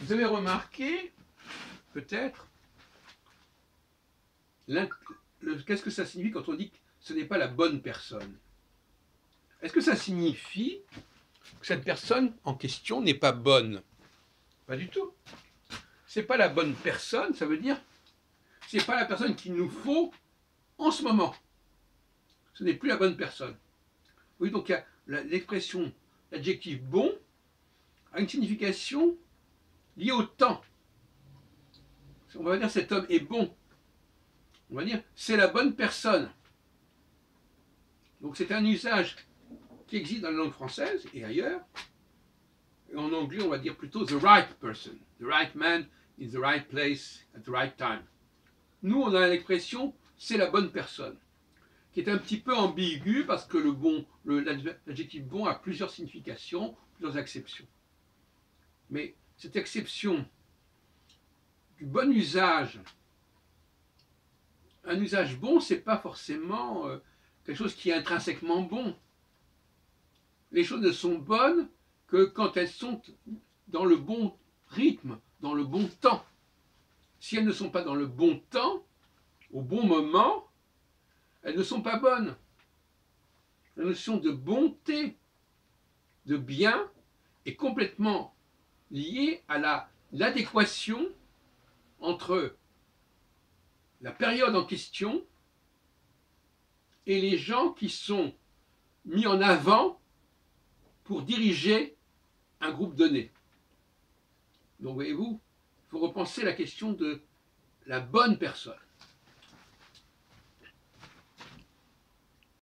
Vous avez remarqué, peut-être, qu'est-ce que ça signifie quand on dit que ce n'est pas la bonne personne? Est-ce que ça signifie que cette personne en question n'est pas bonne? Pas du tout. C'est pas la bonne personne, ça veut dire c'est pas la personne qu'il nous faut en ce moment. Ce n'est plus la bonne personne. Oui, donc l'expression, l'adjectif bon a une signification liée au temps. On va dire cet homme est bon. On va dire c'est la bonne personne. Donc c'est un usage qui existe dans la langue française et ailleurs. En anglais, on va dire plutôt the right person, the right man in the right place at the right time. Nous, on a l'expression c'est la bonne personne, qui est un petit peu ambiguë parce que le bon, l'adjectif bon a plusieurs significations, plusieurs acceptions. Mais cette exception du bon usage, un usage bon, c'est pas forcément euh, quelque chose qui est intrinsèquement bon. Les choses ne sont bonnes que quand elles sont dans le bon rythme, dans le bon temps. Si elles ne sont pas dans le bon temps, au bon moment, elles ne sont pas bonnes. La notion de bonté, de bien, est complètement liée à l'adéquation entre la période en question et les gens qui sont mis en avant pour diriger un groupe donné. Donc voyez-vous, il faut repenser la question de la bonne personne.